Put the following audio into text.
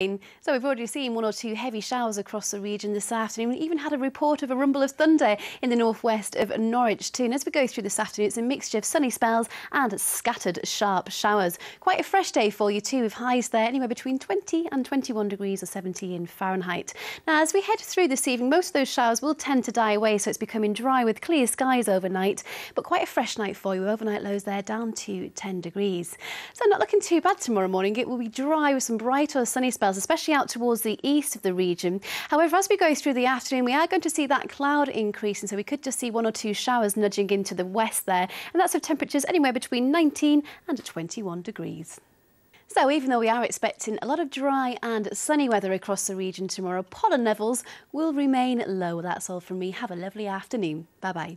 So we've already seen one or two heavy showers across the region this afternoon. We even had a report of a rumble of thunder in the northwest of Norwich too. And as we go through this afternoon, it's a mixture of sunny spells and scattered sharp showers. Quite a fresh day for you too, with highs there anywhere between 20 and 21 degrees or 70 in Fahrenheit. Now, as we head through this evening, most of those showers will tend to die away, so it's becoming dry with clear skies overnight. But quite a fresh night for you. Overnight lows there down to 10 degrees. So not looking too bad tomorrow morning. It will be dry with some bright or sunny spells spells, especially out towards the east of the region. However, as we go through the afternoon, we are going to see that cloud increase, and so we could just see one or two showers nudging into the west there, and that's with temperatures anywhere between 19 and 21 degrees. So even though we are expecting a lot of dry and sunny weather across the region tomorrow, pollen levels will remain low. That's all from me. Have a lovely afternoon. Bye-bye.